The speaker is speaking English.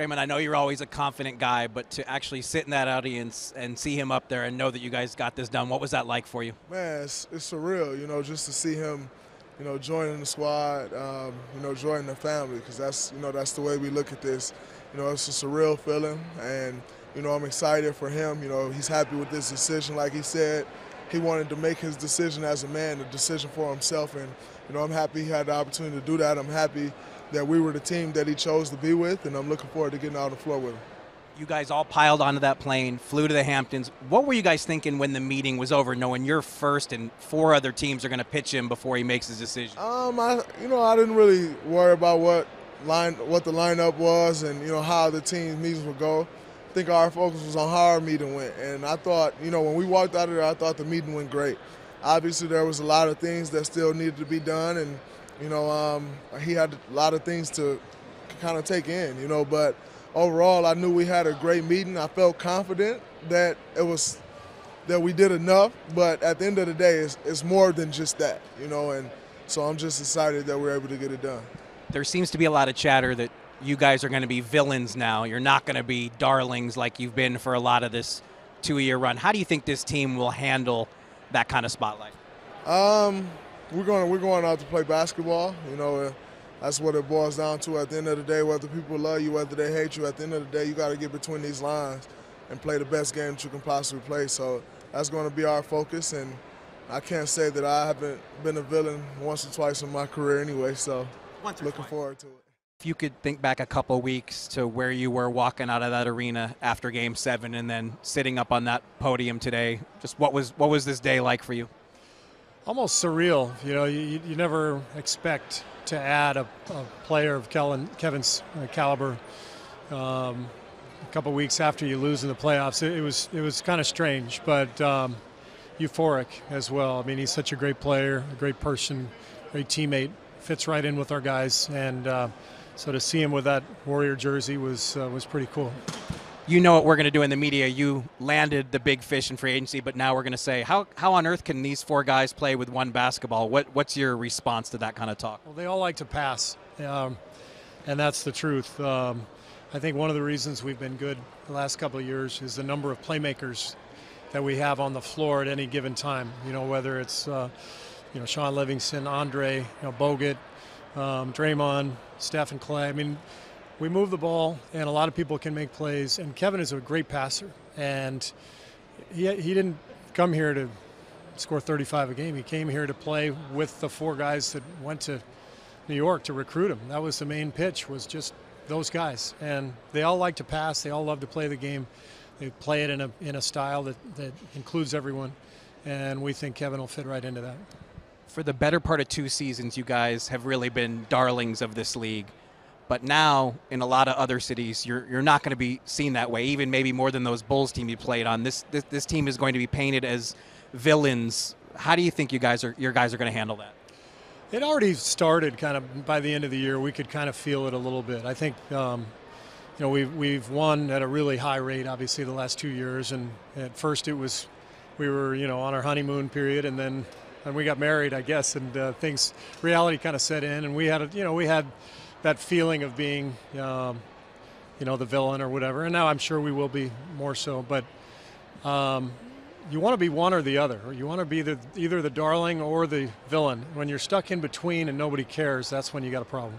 Draymond, I know you're always a confident guy, but to actually sit in that audience and see him up there and know that you guys got this done, what was that like for you? Man, it's, it's surreal, you know, just to see him, you know, joining the squad, um, you know, joining the family, because that's, you know, that's the way we look at this. You know, it's a surreal feeling, and you know, I'm excited for him. You know, he's happy with this decision, like he said. He wanted to make his decision as a man, a decision for himself, and you know, I'm happy he had the opportunity to do that. I'm happy that we were the team that he chose to be with, and I'm looking forward to getting out on the floor with him. You guys all piled onto that plane, flew to the Hamptons. What were you guys thinking when the meeting was over, knowing you're first and four other teams are going to pitch him before he makes his decision? Um, I, you know, I didn't really worry about what line, what the lineup was, and you know how the team meetings would go. I think our focus was on how our meeting went, and I thought, you know, when we walked out of there, I thought the meeting went great. Obviously, there was a lot of things that still needed to be done, and you know, um, he had a lot of things to kind of take in, you know, but overall, I knew we had a great meeting. I felt confident that it was that we did enough, but at the end of the day, it's, it's more than just that, you know, and so I'm just excited that we're able to get it done. There seems to be a lot of chatter that you guys are going to be villains now. You're not going to be darlings like you've been for a lot of this two-year run. How do you think this team will handle that kind of spotlight? Um, we're going to we're going out to play basketball. You know, uh, that's what it boils down to. At the end of the day, whether people love you, whether they hate you, at the end of the day, you got to get between these lines and play the best game that you can possibly play. So that's going to be our focus. And I can't say that I haven't been a villain once or twice in my career anyway. So looking twice. forward to it. If you could think back a couple weeks to where you were walking out of that arena after Game Seven, and then sitting up on that podium today, just what was what was this day like for you? almost surreal. You know, you, you never expect to add a, a player of Kellen, Kevin's uh, caliber. Um, a couple weeks after you lose in the playoffs, it, it was it was kind of strange, but um, euphoric as well. I mean, he's such a great player, a great person, great teammate, fits right in with our guys, and uh, so to see him with that Warrior jersey was uh, was pretty cool you know what we're going to do in the media. You landed the big fish in free agency, but now we're going to say, how, how on earth can these four guys play with one basketball? What, what's your response to that kind of talk? Well, they all like to pass, um, and that's the truth. Um, I think one of the reasons we've been good the last couple of years is the number of playmakers that we have on the floor at any given time. You know, whether it's uh, you know Shaun Livingston, Andre, you know, Bogut, um, Draymond, Steph, and Klay. I mean we move the ball, and a lot of people can make plays. And Kevin is a great passer, and he he didn't come here to score 35 a game. He came here to play with the four guys that went to New York to recruit him. That was the main pitch. Was just those guys, and they all like to pass. They all love to play the game. They play it in a in a style that that includes everyone, and we think Kevin will fit right into that. For the better part of two seasons, you guys have really been darlings of this league. But now, in a lot of other cities, you're, you're not going to be seen that way, even maybe more than those Bulls team you played on. This, this, this team is going to be painted as villains. How do you think you guys are, your guys are going to handle that? It already started kind of by the end of the year. We could kind of feel it a little bit. I think, um, you know, we've, we've won at a really high rate, obviously, the last two years. And at first it was, we were, you know, on our honeymoon period, and then and we got married, I guess, and uh, things, reality kind of set in. And we had, a, you know, we had, that feeling of being, um, you know, the villain or whatever. And now I'm sure we will be more so. But um, you want to be one or the other. You want to be the, either the darling or the villain. When you're stuck in between and nobody cares, that's when you got a problem.